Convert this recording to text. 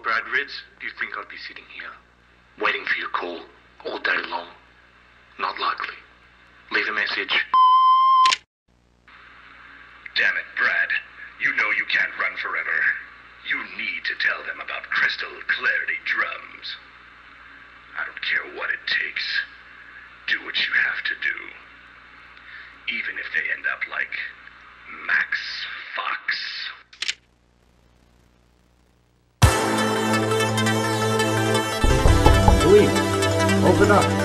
Brad Ritz, do you think I'd be sitting here, waiting for your call all day long? Not likely. Leave a message. Damn it, Brad. You know you can't run forever. You need to tell them about Crystal Clarity drums. I don't care what it takes. Do what you have to do. Open up.